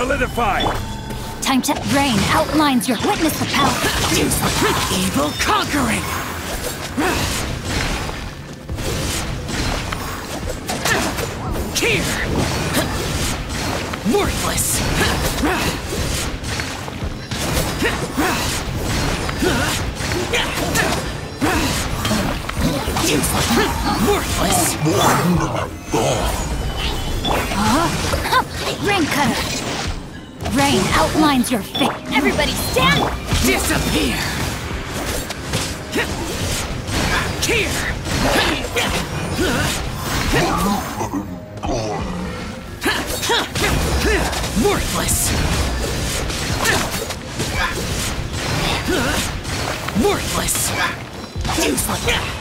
solidified! Time to rain outlines your witness the power. Evil conquering! Here! Worthless! Worthless! Rain cutter. Rain outlines your fate. Everybody stand! Disappear! Here! Worthless! Worthless! Useless!